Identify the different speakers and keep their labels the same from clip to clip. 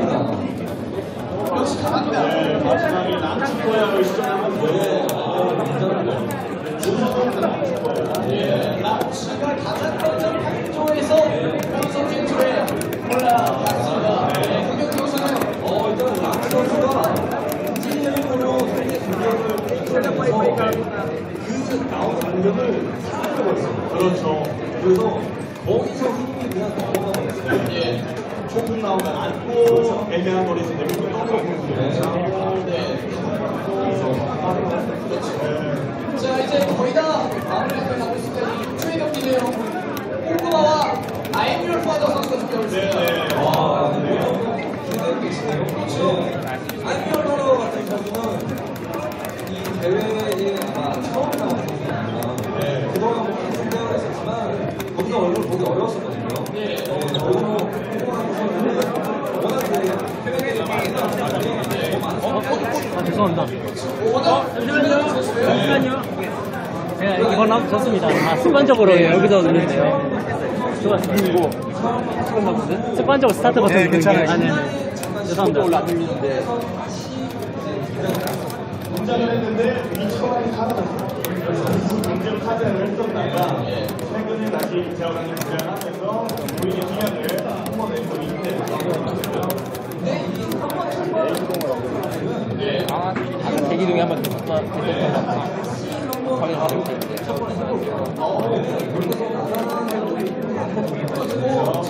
Speaker 1: 역시 강합니다.
Speaker 2: 네, 마지막에 남치코야를 시작했는데
Speaker 1: 예, 람치가 가장 먼저 8조에서 본선 진출에 올라갔습니다. 네, 그 경기에서는
Speaker 3: 어, 일단 락 선수가 상대 공격을 이끌어내면서 그 나오는 공격을 사라져버렸어요.
Speaker 2: 그렇죠.
Speaker 3: 그래서
Speaker 2: 않고 애매한 거리에서 내밀고 떨어지는
Speaker 1: 네. 자 이제 거의 다 마무리를 가고 있습니다. 이최 경기네요. 오구마와 아이미얼 파더 선수가 준비하고 있습니다.
Speaker 2: 네.
Speaker 3: 아, 네. 기대되고 계시네요. 그렇죠. 안미얼 러너 같은 경우는 이 대회에 아마 처음 나온 선수입니다.
Speaker 2: 네.
Speaker 3: 그동안 뭐 생각을 했었지만 거기서 얼굴 보기 어려웠었거든요.
Speaker 1: 네.
Speaker 3: 너무 궁금한 선수는 워낙 그 해외 대회에 많이 나왔는데 너무
Speaker 4: 아, 죄송합니다.
Speaker 1: 오늘
Speaker 4: 잠시만요. 제가 이번 라운드 졌습니다. 아, 습관적으로 여기서 누르는데요. 좋았어요. 이거 습관적으로 습관적으로 스타트 버튼 누르는 게. 아, 네네. 죄송합니다.
Speaker 3: 올라 눌리는데
Speaker 2: 긴장을 했는데 미처럼 사라졌어요. 강제로 카드를 했었다가 최근에 다시 재활하는 분양하면서 우리의 기량을 한번 내고 있는데
Speaker 4: 대기 중에 한번 확인하고 있는데.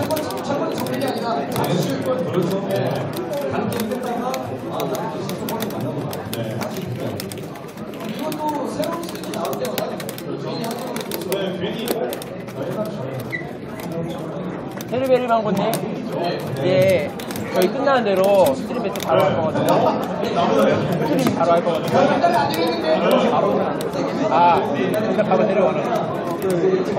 Speaker 1: 번째 정리이 아니라 잠시
Speaker 3: 그렇죠. 다른.
Speaker 1: 이것도 새로운 시즌이 나올 때마다 괜히 하는
Speaker 2: 네, 괜히
Speaker 4: 망고님, 이제 저희 끝나는 대로 스트림 배트 바로 할 거거든요. 스트림 바로 할 거거든요. 바로는 안 돼. 아, 일단 바로 일반은.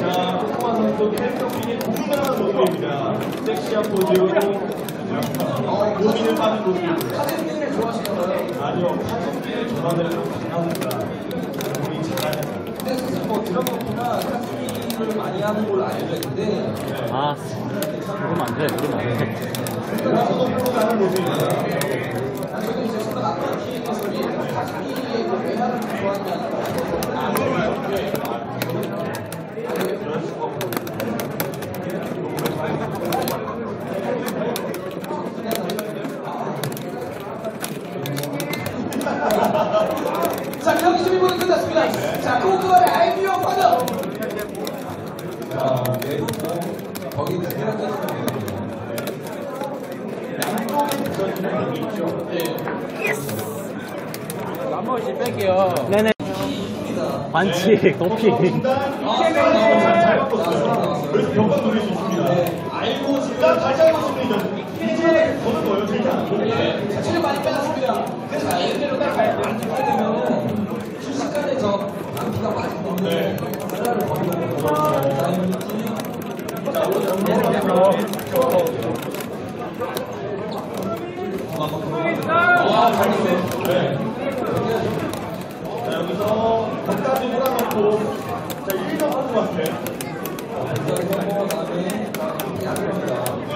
Speaker 2: 자, 코마 선수 캐릭터끼리 공유하는 모습입니다. 섹시한 포즈로 어, 고민을 빠는 모습입니다. 아니요, 파송기를 전화를 강합니다.
Speaker 3: 사실 뭐 드라마보다 카스미를 많이 하는 걸로 알려져 있는데
Speaker 4: 아, 그러면 안 돼, 그러면 안 돼.
Speaker 2: 나서도 프로 가는 모습입니다.
Speaker 1: 저는 이제 순간 아까 이 자기의 그 외화를 좋아하냐 자, 경기 준비부는 끝났습니다. 자, 코그발의 아이디어 파더.
Speaker 3: 자, 매우 뭐 거기
Speaker 4: 번씩 뺄게요. 네네. 반칙.
Speaker 2: 그래서 있습니다. 알고 지가 다시 있습니다. 이제 보는 거예요, 진짜.
Speaker 1: 자, 체력 많이 빼놨습니다. 자, 이대로 따라가요.
Speaker 3: 이렇게 되면은 순식간에 저 건데
Speaker 2: 네.
Speaker 3: 하나를
Speaker 2: 잘했어요. 네. 자, 여기서 끝까지 몰아놓고, 자, 1점 뽑고 왔어요.
Speaker 3: 굉장히 성공한 다음에 이렇게 안 됩니다.
Speaker 2: 네.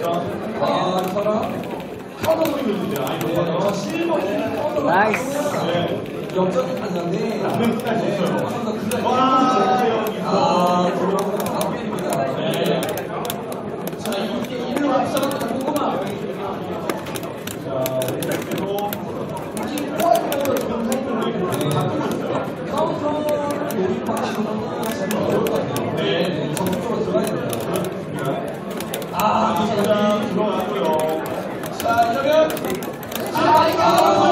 Speaker 2: 자,
Speaker 3: 아.
Speaker 2: 아, 이거 실버 카드.
Speaker 4: nice.
Speaker 2: 네.
Speaker 3: 역전이 가능한데
Speaker 2: 그럼 끝까지.
Speaker 3: 그래.
Speaker 2: 와.
Speaker 3: 아, 들어오면 다음입니다.
Speaker 2: 네.
Speaker 1: 자, 이게 일로 앞서가는 고구마.
Speaker 2: 자, 그리고 지금 포함으로 지금 타이밍을 계속 바꾸고 있어요.
Speaker 3: 카운터를 노립하시면 사실 어려울 것 같아요.
Speaker 2: 네.
Speaker 3: 적극적으로 들어가야 됩니다.
Speaker 2: 아, 진짜 들어갔고요.
Speaker 1: 자, 이러면 아, 이거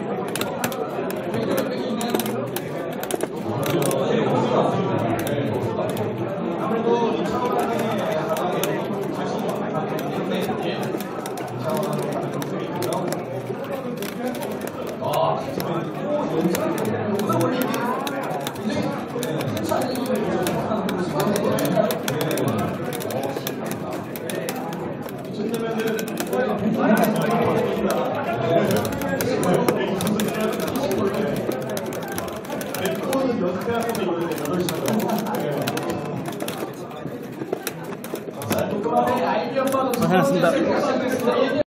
Speaker 1: 고생하셨습니다.